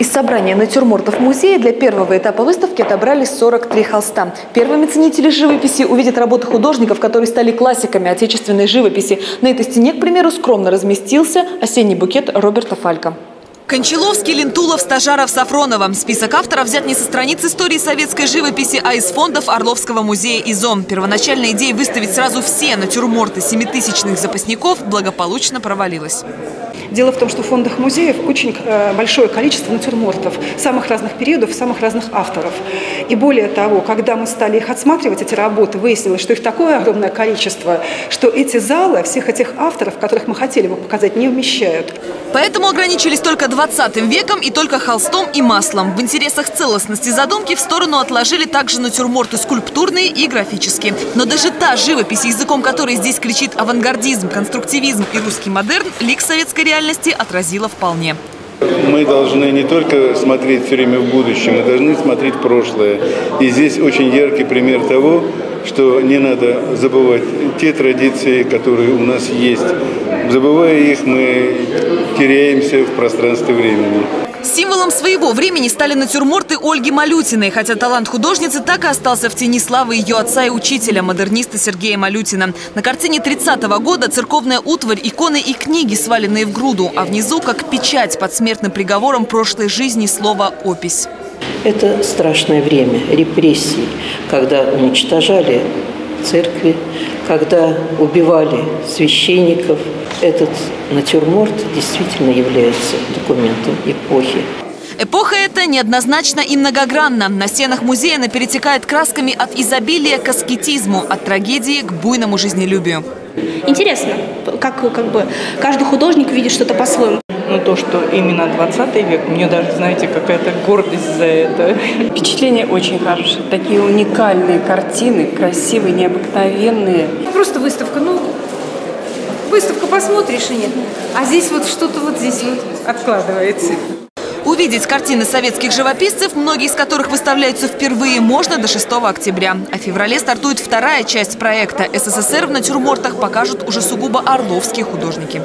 Из собрания натюрмортов музея для первого этапа выставки отобрали 43 холста. Первыми ценители живописи увидят работы художников, которые стали классиками отечественной живописи. На этой стене, к примеру, скромно разместился осенний букет Роберта Фалька. Кончаловский, Лентулов, Стажаров, Сафронова. Список авторов взят не со страниц истории советской живописи, а из фондов Орловского музея ИЗОМ. Первоначальная идея выставить сразу все натюрморты семитысячных запасников благополучно провалилась. Дело в том, что в фондах музеев очень э, большое количество натюрмортов самых разных периодов, самых разных авторов. И более того, когда мы стали их отсматривать, эти работы, выяснилось, что их такое огромное количество, что эти залы всех этих авторов, которых мы хотели бы показать, не вмещают. Поэтому ограничились только 20 веком и только холстом и маслом. В интересах целостности задумки в сторону отложили также натюрморты скульптурные и графические. Но даже та живопись, языком которой здесь кричит авангардизм, конструктивизм и русский модерн, лик советской реальности отразила вполне. Мы должны не только смотреть все время в будущее, мы должны смотреть в прошлое. И здесь очень яркий пример того, что не надо забывать те традиции, которые у нас есть. Забывая их, мы теряемся в пространстве времени. Символом своего времени стали натюрморты Ольги Малютиной, хотя талант художницы так и остался в тени славы ее отца и учителя, модерниста Сергея Малютина. На картине 30-го года церковная утварь, иконы и книги, сваленные в груду, а внизу, как печать под смертным приговором прошлой жизни, слово «опись». Это страшное время репрессий, когда уничтожали церкви, когда убивали священников. Этот натюрморт действительно является документом эпохи. Эпоха эта неоднозначна и многогранна. На стенах музея она перетекает красками от изобилия к аскетизму, от трагедии к буйному жизнелюбию. Интересно, как, как бы каждый художник видит что-то по-своему. Ну, то, что именно 20 век, мне даже, знаете, какая-то гордость за это. Впечатление очень хорошее. Такие уникальные картины, красивые, необыкновенные. Просто выставка, ну, выставка посмотришь и нет. А здесь вот что-то вот здесь вот откладывается. Увидеть картины советских живописцев, многие из которых выставляются впервые, можно до 6 октября. А в феврале стартует вторая часть проекта. СССР в натюрмортах покажут уже сугубо орловские художники.